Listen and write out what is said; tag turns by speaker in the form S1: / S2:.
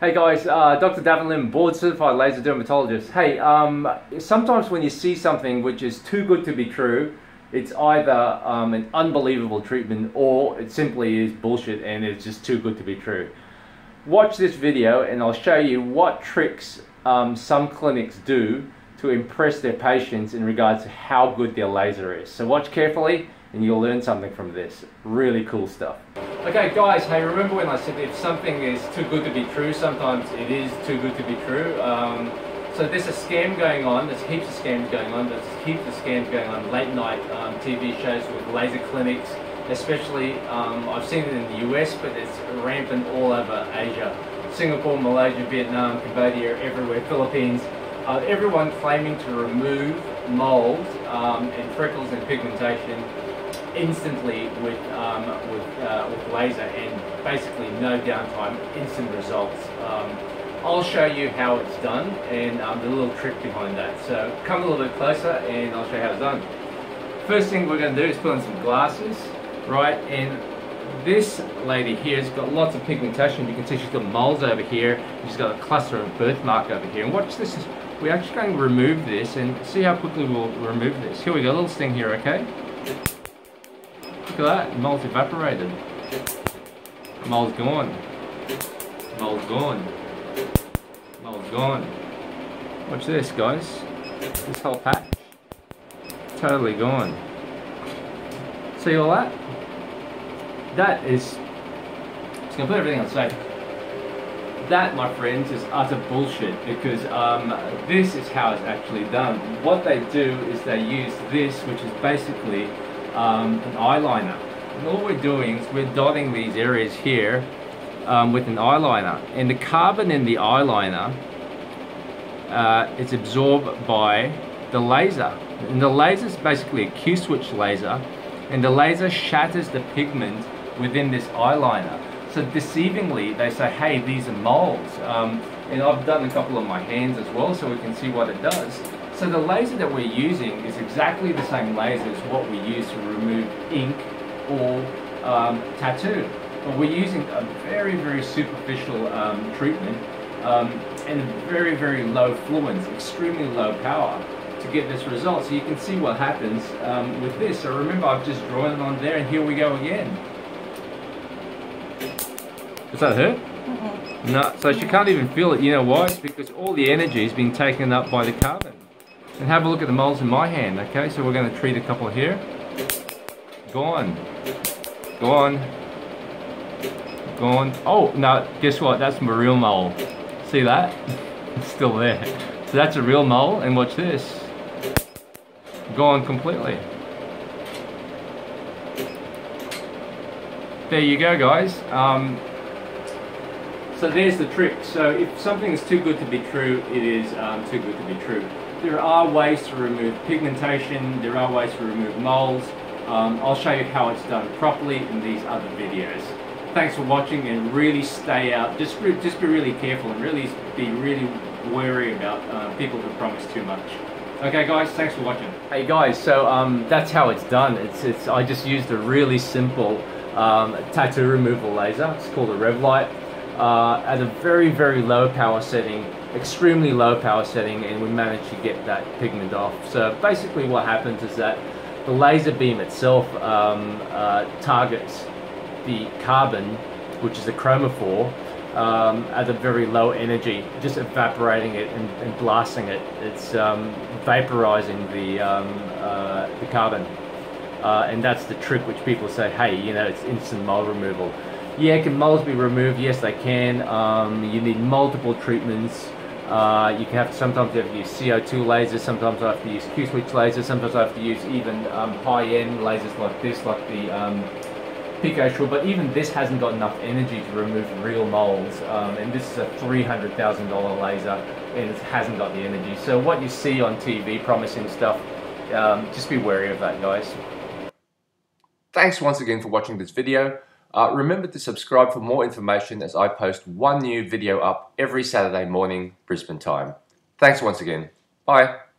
S1: Hey guys, uh, Dr. Davin Lim, board certified laser dermatologist. Hey, um, sometimes when you see something which is too good to be true, it's either um, an unbelievable treatment or it simply is bullshit and it's just too good to be true. Watch this video and I'll show you what tricks um, some clinics do to impress their patients in regards to how good their laser is. So watch carefully and you'll learn something from this. Really cool stuff. Okay guys, hey remember when I said if something is too good to be true, sometimes it is too good to be true. Um, so there's a scam going on, there's heaps of scams going on, there's heaps of scams going on, late night um, TV shows with laser clinics, especially, um, I've seen it in the US, but it's rampant all over Asia. Singapore, Malaysia, Vietnam, Cambodia, everywhere, Philippines, uh, everyone claiming to remove mold um, and freckles and pigmentation instantly with, um, with, uh, with laser and basically no downtime, instant results. Um, I'll show you how it's done and um, the little trick behind that. So come a little bit closer and I'll show you how it's done. First thing we're going to do is put on some glasses, right? And this lady here has got lots of pigmentation. You can see she's got moles over here. She's got a cluster of birthmark over here. And watch this. We're actually going to remove this and see how quickly we'll remove this. Here we go, a little sting here, okay? At that, mole's evaporated. Mole's gone. Mole's gone. Mole's gone. Watch this, guys. This whole patch. Totally gone. See all that? That is... It's gonna put everything on safe. That, my friends, is utter bullshit because um, this is how it's actually done. What they do is they use this, which is basically um, an eyeliner. And all we're doing is we're dotting these areas here um, with an eyeliner. And the carbon in the eyeliner uh, is absorbed by the laser. And the laser is basically a Q-switch laser. And the laser shatters the pigment within this eyeliner. So deceivingly, they say, hey, these are moles. Um, and I've done a couple of my hands as well so we can see what it does. So the laser that we're using is exactly the same laser as what we use to remove ink or um, tattoo. But we're using a very, very superficial um, treatment um, and very, very low fluence, extremely low power to get this result. So you can see what happens um, with this. So remember, I've just drawn it on there and here we go again. Does that hurt? Mm -hmm. No, so she can't even feel it. You know why? It's because all the energy is being taken up by the carbon. And have a look at the moles in my hand, okay? So we're going to treat a couple here. Gone. Gone. Gone. Oh, no, guess what? That's my real mole. See that? it's still there. So that's a real mole, and watch this. Gone completely. There you go, guys. Um, so there's the trick. So if something is too good to be true, it is um, too good to be true there are ways to remove pigmentation, there are ways to remove moles. Um, I'll show you how it's done properly in these other videos. Thanks for watching and really stay out, just, just be really careful and really be really wary about uh, people who promise too much. Okay guys, thanks for watching. Hey guys, so um, that's how it's done. It's, it's, I just used a really simple um, tattoo removal laser. It's called a Revlite. Uh, at a very, very low power setting extremely low power setting and we managed to get that pigment off. So basically what happens is that the laser beam itself um, uh, targets the carbon, which is a chromophore, um, at a very low energy, just evaporating it and, and blasting it. It's um, vaporizing the, um, uh, the carbon. Uh, and that's the trick which people say, hey, you know, it's instant mole removal. Yeah, can moles be removed? Yes, they can. Um, you need multiple treatments. Uh, you can have sometimes you have to use CO2 lasers, sometimes I have to use Q-switch lasers, sometimes I have to use even um, high-end lasers like this, like the um, PicoSure, but even this hasn't got enough energy to remove real moles, um, and this is a $300,000 laser, and it hasn't got the energy. So what you see on TV promising stuff, um, just be wary of that, guys.
S2: Thanks once again for watching this video. Uh, remember to subscribe for more information as I post one new video up every Saturday morning, Brisbane time. Thanks once again. Bye.